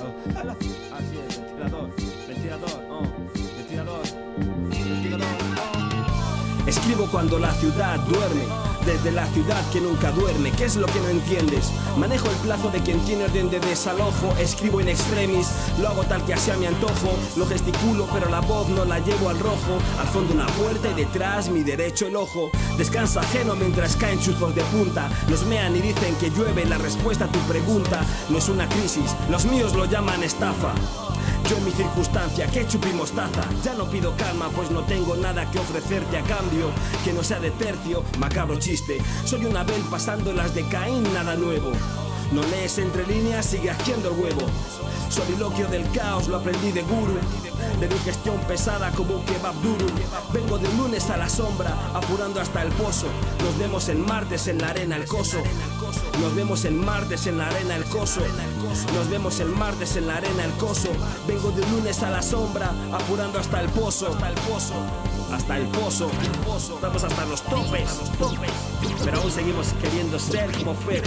Oh. Así es, ventilador, ventilador, Escribo cuando la ciudad duerme, desde la ciudad que nunca duerme. ¿Qué es lo que no entiendes? Manejo el plazo de quien tiene orden de desalojo. Escribo in extremis, lo hago tal que así a mi antojo. Lo gesticulo, pero la voz no la llevo al rojo. Al fondo una puerta y detrás mi derecho el ojo. Descansa ajeno mientras caen chuzos de punta. Nos mean y dicen que llueve la respuesta a tu pregunta. No es una crisis, los míos lo llaman estafa. Yo mi circunstancia, ketchup y mostaza. Ya no pido calma, pues no tengo nada que ofrecerte a cambio. Que no sea de tercio, macabro chiste. Soy un Abel pasando las de Caín, nada nuevo. No lees entre líneas, sigue haciendo el huevo. Soliloquio del caos, lo aprendí de guru. De digestión pesada como un kebab duro. Vengo de lunes a la sombra, apurando hasta el pozo. Nos vemos el martes en la arena, el coso. Nos vemos el martes en la arena, el coso. Nos vemos el martes en la arena, el coso. Vengo de lunes a la sombra, apurando hasta el pozo. Hasta el pozo. Hasta el pozo. Vamos hasta los topes. Pero aún seguimos queriendo ser como Fer.